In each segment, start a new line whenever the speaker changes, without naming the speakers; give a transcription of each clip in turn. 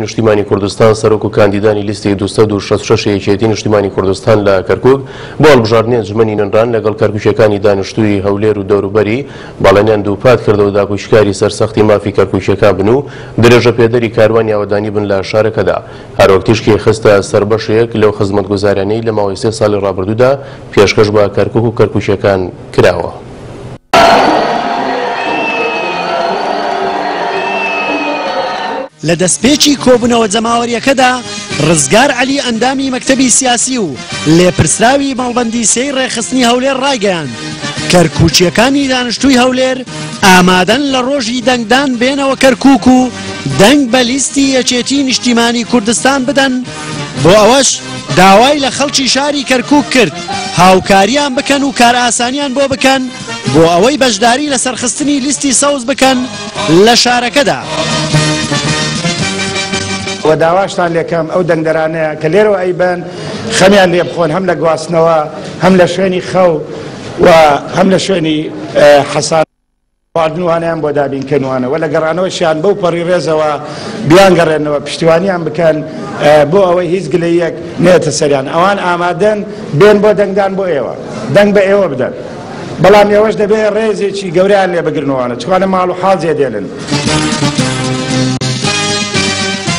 نیشتیمانی کوردستان، سەرۆک و کاندیدانی لیستی دوو سەد و شەست و شەش یەکێتی نیشتیمانی کوردستان لە کەرکوک بۆ هەڵبژاردنی ئەنجومەنی نەنران لەگەڵ کەرکوکیەکانی دانیشتووی هەولێر و دەوروبەری بەڵێنیان دووپات کردەوە داکۆکیکاری سەرسەختی مافی کەرکوکیەکان بن و درێژە پێدەری کاروانی ئاوەدانی بن لە شارەکەدا هەروەک تیشکی خستە سەر بەشێک لەو خزمەتگوزاریانەی لە ماوەی سێ ساڵی ڕابردوودا پێشکەش بە کەرکوک و کەرکوکیەکان کراوە.
لە دەستپێکی کۆبوونەوە جەماوەریەکەدا ڕزگار عەلی ئەندامی مەکتەبی سیاسی و لێپرسراوی مەڵبەندی سێی ڕێکخستنی هەولێر ڕایگەیاند، کەرکووکییەکانی دانیشتووی هەولێر ئامادەن لە ڕۆژی دەنگدان بێنەوە کەرکووک و دەنگ بە لیستی یەکێتیی نیشتیمانی کوردستان بدەن، بۆ ئەوەش داوای لە خەڵکی شاری کەرکووک کرد هاوکارییان بکەن و کارئاسانییان بۆ بکەن بۆ ئەوەی بەشداری لە سەرخستنی لیستی سەوز بکەن لە شارەکەدا.
وە داواشتان لێکەم ئەو دەنگدەرانەیە کە لێرەوە ئەیبەن خەمیان لێ بخۆن هەم لە گواستنەوە هەم لە شوێنی خەو و هەم لە شوێنی حەسانە. خواردن وانەیان بۆ دابین کەنوانە وە لە گەڕانەوەشیان بەو پەڕی ڕێزەوە بیان گەڕێنەوە پشتیوانیان بکەن بۆ ئەوەی هیچ گلەیەک نێتە سەریان ئەوان ئامادەن بێن بۆ دەنگدان بۆ ئێوە دەنگ بە ئێوە بدەن بەڵام ئێوەش دەبێت ڕێزێکی گەوریان لێ بگرنەوەوانە چوانە ماڵ و حاڵ جێدێنن.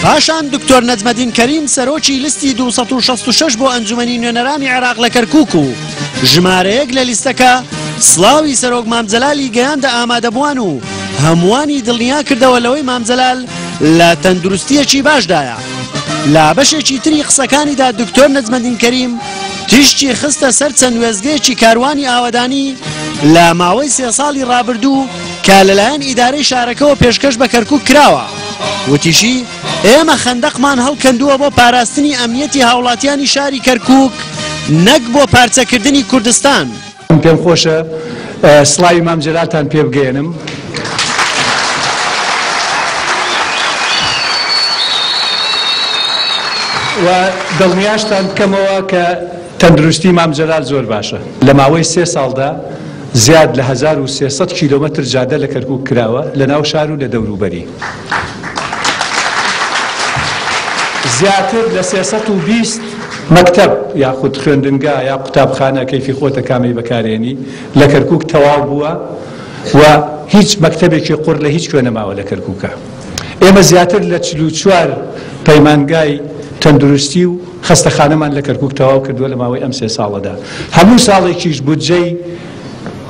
پاشان دکتۆر نەجمەدین کەریم سەرۆکی لستی 266 بۆ ئەنجومەنی نوێنەرانی عێراق لە کەرکوک و، ژمارەیەک لە لیستەکە سڵاوی سەرۆک مام جەلالی گەیاندە ئامادەبووان و هەمووانی دڵنیا کردەوە لەوەی مام جەلال لە تەندروستییەکی باشدایە. لە بەشێکی تری قسەکانیدا دکتۆر نەجمەدین کەریم تیشکی خستە سەر چەند وێستگەیەکی کاروانی ئاوەدانی لە ماوەی سێ ساڵی ڕابردوو کە لەلایەن ئیدارەی شارەکەوە پێشکەش بە کەرکووک کراوە، وتیشی، ئێمە خەندەقمان هەڵکەندووە بۆ پاراستنی ئەمنیەتی هاوڵاتیانی شاری کەرکوک نەک بۆ پارچەکردنی کوردستان.
پێم خۆشە سڵاوی مام جەلالتان پێ بگەیەنم. و دڵنیاشتان بکەمەوە کە تەندروستی مام جەلال زۆر باشە لە ماوەی سێ ساڵدا زیاد لە 1300 کیلومتر جادە لە کەرکک کراوە لە ناو شار و لە دەوروبەری زیاتر لە سێ سەد و بیست مەکتەب یاخود خوێندنگا یا قوتابخانە کەیفی خۆتە کامەی بەکارێنی لە کەرکوک تەواو بووە و هیچ مەکتەبێکی قوڕ لە هیچ کوێ نەماوە لە کەرکوکە ئێمە زیاتر لە چل و چوار پەیمانگای تەندروستی و خەستەخانەمان لە کەرکوک تەواو کردووە لە ماوەی ئەم سێ ساڵەدا هەموو ساڵێکیش بودجەی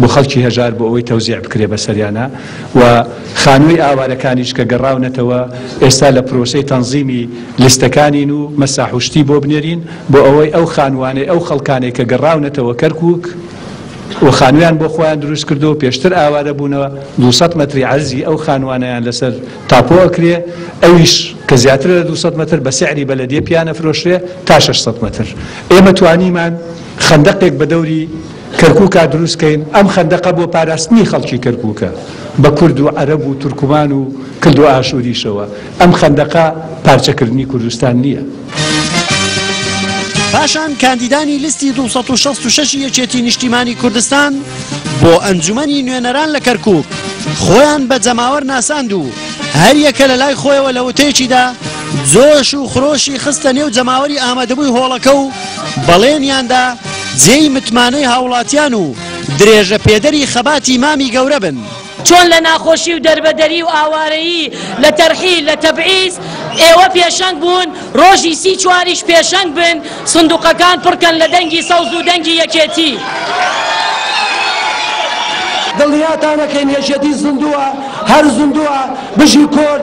بۆ خەڵکی هەژار بۆ ئەوەی تەوزیع بکرێ بەسەریانا و خانووی ئاوارەکانیش کە گەڕاونەتەوە ئێستا لە پرۆسەی تەنزیمی لیستەکانین و مەساح و شتی بۆ بنێرین بۆ ئەوەی ئەو خانوانەی ئەو خەڵکانەی کە گەڕاونەتەوە کەرکووک و خانویان بۆ خۆیان دروست کردو و پێشتر ئاوارە بوونەوە 200 مەتری عەرزی ئەو خانوانیان لەسەر تاپۆ ئەکرێ ئەویش کە زیاتر لە 200 مەتر بە سعری بەلەدیە پیانە فرۆشرێ تا 600 مەتر ئێمە توانیمان خەندەقێک بە دەوری کەرکوکا دروست کەین، ئەم خەندەقە بۆ پاراستنی خەڵکی کەرکوکە بە کورد و عەرەب و تورکمان و کلد و ئاشوریشەوە، ئەم خەندەقە پارچە کردنی کوردستان نییە.
پاشان کاندیدانی لیستی 266 یەکێتی نیشتیمانی کوردستان بۆ ئەنجومەنی نوێنەران لە کەرکک خۆیان بە جەماوەر ناساند و هەریەکە لە لای خۆیەوە لە وتەیەکیدا جۆش و خرۆشی خستە نێو جەماوەری ئامادەبووی هۆڵەکە و بەڵێنیاندا جێی متمانەی هاوڵاتیان و درێژە پێدەری خەباتی مامی گەورە بن.
چۆن لە ناخۆشی و دەربەدەری و ئاوارەیی لە تەرحیل لە تەبعیز ئێوە پێشەنگ بوون ڕۆژی سی چواریش پێشەنگ بن سندوقەکان پڕکەن لە دەنگی سەوز و دەنگی یەکێتی.
دڵنیاتان ئەکەین یەکێتی زندووە هەر زندووە بژی
کورد.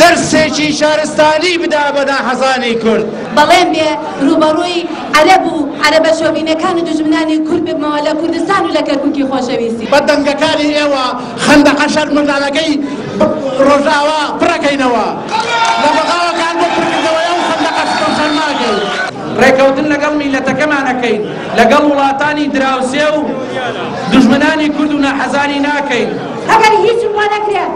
دەرسێکی شارستانی بدا بە ناحەزانی کورد.
بەڵێن بێ رووبەڕووی عەرەب و عەرەبە شۆڤینەکان و دوژمنانی کورد ببمەوە لە کوردستان و لە کەرکوکی خۆشەویستی.
بە دەنگەکانی ئێوە خەندەقە شەرمنانەکەی رۆژئاوا پرەکەینەوە. لە بەغاوەکان بۆ پرکردنەوەی ئەو خەندەقە شکۆ شەرمناکەی.
رێکەوتن لەگەڵ میللەتەکەمان ئەکەین، لەگەڵ وڵاتانی دراوسێ و دوژمنانی کورد و ناحەزانی ناکەین.
ئەگەر هیچم بۆ
نەکرێ،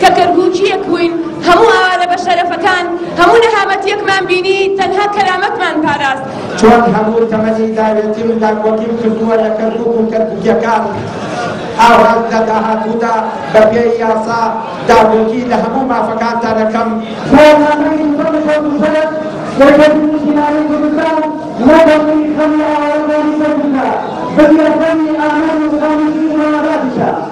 کە
کەرکوکیەک بووین هەموو ئاوارە بەشەرەفەکان هەموو نەهامەتیەکمان بینی تەنها کەرامەتمان پاراست.
چۆن هەموو تەمەنی لاوێتیم داکۆکیم کردووە لە کەرکوک و کەرکوکیەکان ئاوات لە داهاتوودا بە پێی یاسا داکۆکی لە هەموو مافەکانتان ئەکەم.
بەڵگانەی دڵی خۆت بسەر لە
کەرکوک چیناوی کوردستان نەبەزی خەمی ئاوارەکانی سەر بکە بگرە خەمی ئامانج و خەمی